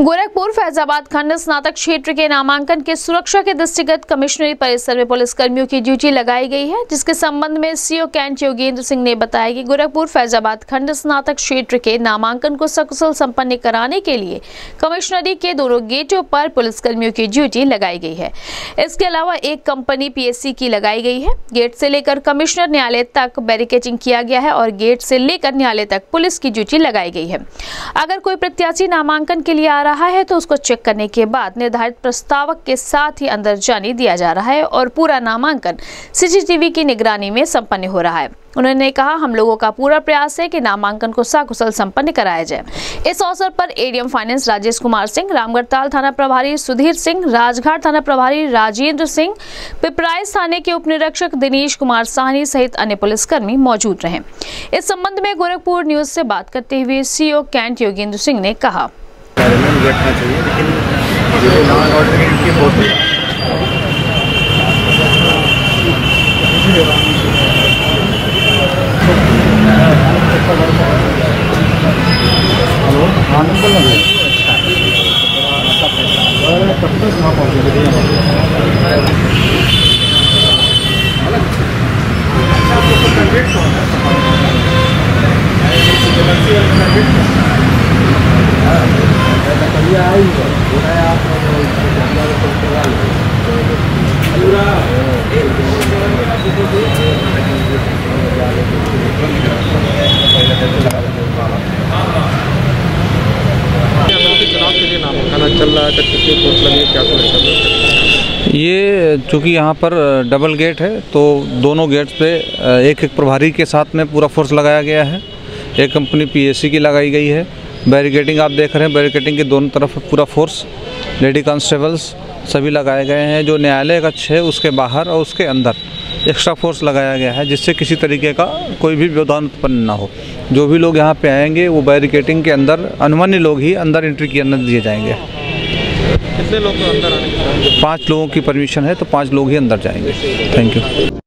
गोरखपुर, फैजाबाद खंड स्नातक क्षेत्र के नामांकन के सुरक्षा के दृष्टिगत कमिश्नरी परिसर में पुलिस कर्मियों की ड्यूटी लगाई गई है, जिसके संबंध में सीओ कैंट योगेंद्र सिंह ने बताया कि गोरखपुर, फैजाबाद खंड स्नातक क्षेत्र के नामांकन को सकुशल संपन्न कराने के लिए कमिश्नरी के दोनों गेटों पर पुलिस कर्मियों की ड्यूटी लगाई गई है। इसके अलावा एक कंपनी पीएससी की लगाई गई है। गेट से लेकर कमिश्नर न्यायालय तक बैरिकेटिंग किया गया है और गेट से लेकर न्यायालय तक पुलिस की ड्यूटी लगाई गई है। अगर कोई प्रत्याशी नामांकन के लिए आ रहा है तो उसको चेक करने के बाद निर्धारित प्रस्तावक के साथ ही अंदर जाने दिया जा रहा है और पूरा नामांकन सीसीटीवी की निगरानी में संपन्न हो रहा है। उन्होंने कहा, हम लोगों का पूरा प्रयास है कि नामांकन को सकुशल संपन्न कराया जाए। इस अवसर पर एडीएम फाइनेंस राजेश कुमार सिंह, रामगढ़ताल थाना प्रभारी सुधीर सिंह, राजघाट थाना प्रभारी राजेंद्र सिंह पिपराइस थाने के उप निरीक्षक दिनेश कुमार साहनी सहित अन्य पुलिसकर्मी मौजूद रहे। इस संबंध में गोरखपुर न्यूज़ से बात करते हुए सीओ कैंट योगेंद्र सिंह ने कहा कार्यालय बैठना चाहिए लेकिन जो एंड ऑर्डर की इनकी बहुत हेलो आनंद बोल रहे कब तक वहाँ ये चूँकि यहाँ पर डबल गेट है तो दोनों गेट पे एक एक प्रभारी के साथ में पूरा फोर्स लगाया गया है। एक कंपनी पीएससी की लगाई गई है। बैरिकेटिंग आप देख रहे हैं। बैरिकेटिंग के दोनों तरफ़ पूरा फोर्स लेडी कांस्टेबल्स सभी लगाए गए हैं। जो न्यायालय कक्ष है उसके बाहर और उसके अंदर एक्स्ट्रा फोर्स लगाया गया है जिससे किसी तरीके का कोई भी व्यवधान उत्पन्न ना हो। जो भी लोग यहाँ पे आएँगे वो बैरिकेटिंग के अंदर अनुमान्य लोग ही अंदर एंट्री करने दिए जाएँगे। कितने लोग अंदर आने पाँच लोगों की परमिशन है तो पाँच लोग ही अंदर जाएँगे। Thank you